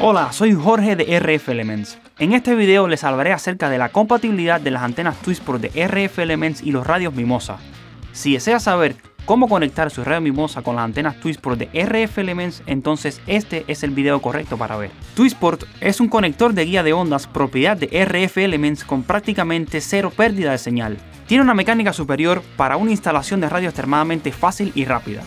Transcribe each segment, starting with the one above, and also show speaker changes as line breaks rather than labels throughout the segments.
Hola, soy Jorge de RF Elements. En este video les hablaré acerca de la compatibilidad de las antenas Twistport de RF Elements y los radios Mimosa. Si desea saber cómo conectar su radio Mimosa con las antenas Twistport de RF Elements, entonces este es el video correcto para ver. Twistport es un conector de guía de ondas propiedad de RF Elements con prácticamente cero pérdida de señal. Tiene una mecánica superior para una instalación de radio extremadamente fácil y rápida.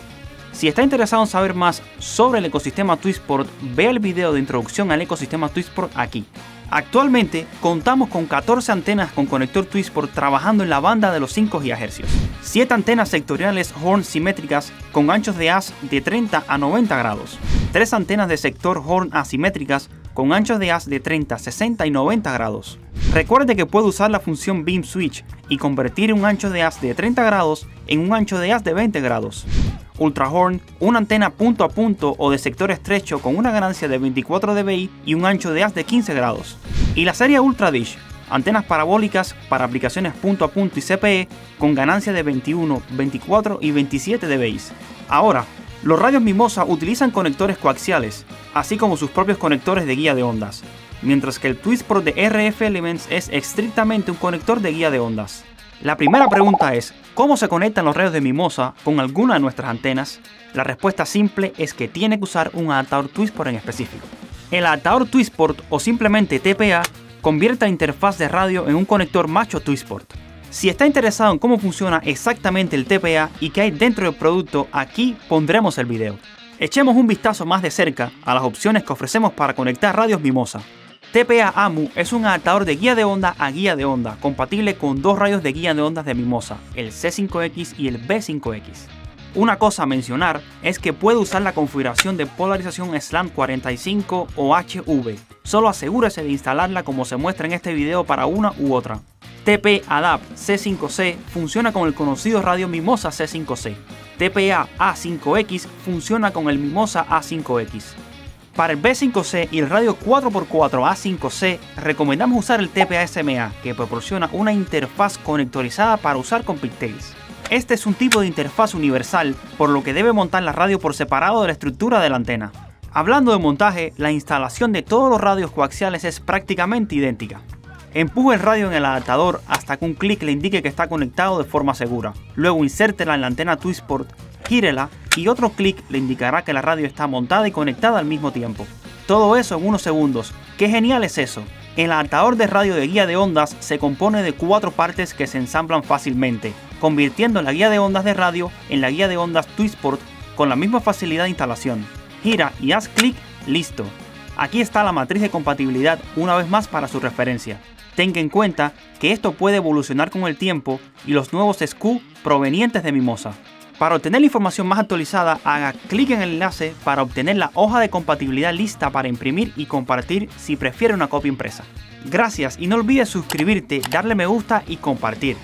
Si está interesado en saber más sobre el ecosistema Twistport, vea el video de introducción al ecosistema Twistport aquí. Actualmente contamos con 14 antenas con conector Twistport trabajando en la banda de los 5 GHz. 7 antenas sectoriales Horn simétricas con anchos de haz de 30 a 90 grados. 3 antenas de sector Horn asimétricas con anchos de haz de 30, 60 y 90 grados. Recuerde que puede usar la función Beam Switch y convertir un ancho de haz de 30 grados en un ancho de haz de 20 grados. Ultrahorn, una antena punto a punto o de sector estrecho con una ganancia de 24 dBi y un ancho de haz de 15 grados. Y la serie Ultra Dish, antenas parabólicas para aplicaciones punto a punto y CPE con ganancia de 21, 24 y 27 dBi. Ahora, los radios Mimosa utilizan conectores coaxiales, así como sus propios conectores de guía de ondas, mientras que el Twistport de RF Elements es estrictamente un conector de guía de ondas. La primera pregunta es, ¿cómo se conectan los radios de Mimosa con alguna de nuestras antenas? La respuesta simple es que tiene que usar un adaptador Twistport en específico. El adaptador Twistport o simplemente TPA convierte la interfaz de radio en un conector macho Twistport. Si está interesado en cómo funciona exactamente el TPA y qué hay dentro del producto, aquí pondremos el video. Echemos un vistazo más de cerca a las opciones que ofrecemos para conectar radios Mimosa. TPA AMU es un adaptador de guía de onda a guía de onda, compatible con dos radios de guía de ondas de Mimosa, el C5X y el B5X. Una cosa a mencionar es que puede usar la configuración de polarización SLAM 45 o HV. Solo asegúrese de instalarla como se muestra en este video para una u otra. TP ADAPT C5C funciona con el conocido radio Mimosa C5C. TPA A5X funciona con el Mimosa A5X. Para el B5C y el radio 4x4 A5C recomendamos usar el TPA SMA que proporciona una interfaz conectorizada para usar con pigtails. Este es un tipo de interfaz universal, por lo que debe montar la radio por separado de la estructura de la antena. Hablando de montaje, la instalación de todos los radios coaxiales es prácticamente idéntica. Empuje el radio en el adaptador hasta que un clic le indique que está conectado de forma segura. Luego insértela en la antena Twistport, gírela y otro clic le indicará que la radio está montada y conectada al mismo tiempo. Todo eso en unos segundos. ¿Qué genial es eso? El adaptador de radio de guía de ondas se compone de cuatro partes que se ensamblan fácilmente, convirtiendo la guía de ondas de radio en la guía de ondas Twistport con la misma facilidad de instalación. Gira y haz clic, listo. Aquí está la matriz de compatibilidad una vez más para su referencia. Tenga en cuenta que esto puede evolucionar con el tiempo y los nuevos SKU provenientes de Mimosa. Para obtener la información más actualizada, haga clic en el enlace para obtener la hoja de compatibilidad lista para imprimir y compartir si prefiere una copia impresa. Gracias y no olvides suscribirte, darle me gusta y compartir.